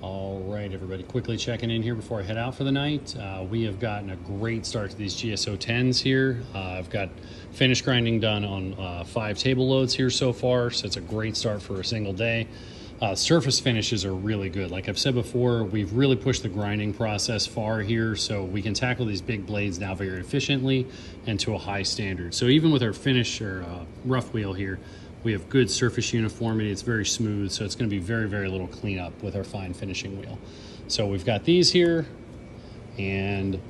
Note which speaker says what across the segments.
Speaker 1: All right, everybody, quickly checking in here before I head out for the night. Uh, we have gotten a great start to these GSO 10s here. Uh, I've got finish grinding done on uh, five table loads here so far, so it's a great start for a single day. Uh, surface finishes are really good. Like I've said before, we've really pushed the grinding process far here, so we can tackle these big blades now very efficiently and to a high standard. So even with our finish or uh, rough wheel here, we have good surface uniformity. It's very smooth, so it's going to be very, very little cleanup with our fine finishing wheel. So we've got these here and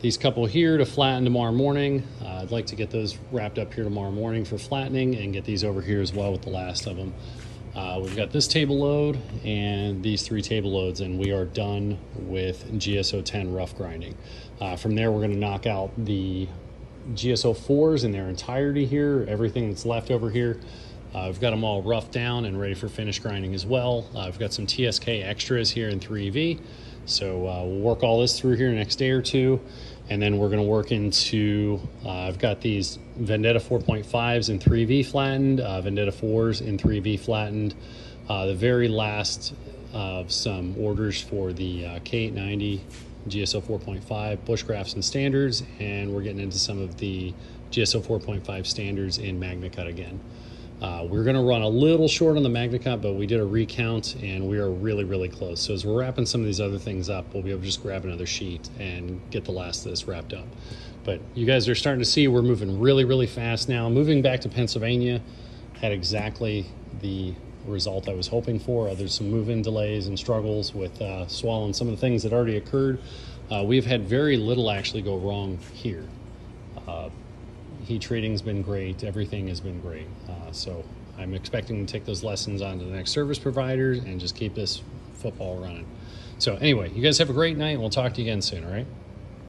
Speaker 1: these couple here to flatten tomorrow morning. Uh, I'd like to get those wrapped up here tomorrow morning for flattening and get these over here as well with the last of them. Uh, we've got this table load and these three table loads, and we are done with GSO 10 rough grinding. Uh, from there, we're going to knock out the GSO4s in their entirety here, everything that's left over here. Uh, I've got them all roughed down and ready for finish grinding as well. Uh, I've got some TSK extras here in 3V. So uh, we'll work all this through here next day or two. And then we're going to work into, uh, I've got these Vendetta 4.5s in 3V flattened, uh, Vendetta 4s in 3V flattened. Uh, the very last of some orders for the K890 GSO 4.5 bushcrafts and standards, and we're getting into some of the GSO 4.5 standards in MagnaCut again. Uh, we're going to run a little short on the MagnaCut, but we did a recount and we are really, really close. So as we're wrapping some of these other things up, we'll be able to just grab another sheet and get the last of this wrapped up. But you guys are starting to see we're moving really, really fast now. Moving back to Pennsylvania had exactly the result I was hoping for. Uh, there's some move-in delays and struggles with uh, swallowing some of the things that already occurred. Uh, we've had very little actually go wrong here. Uh, heat treating's been great. Everything has been great. Uh, so I'm expecting to take those lessons on to the next service providers and just keep this football running. So anyway, you guys have a great night. We'll talk to you again soon, all right?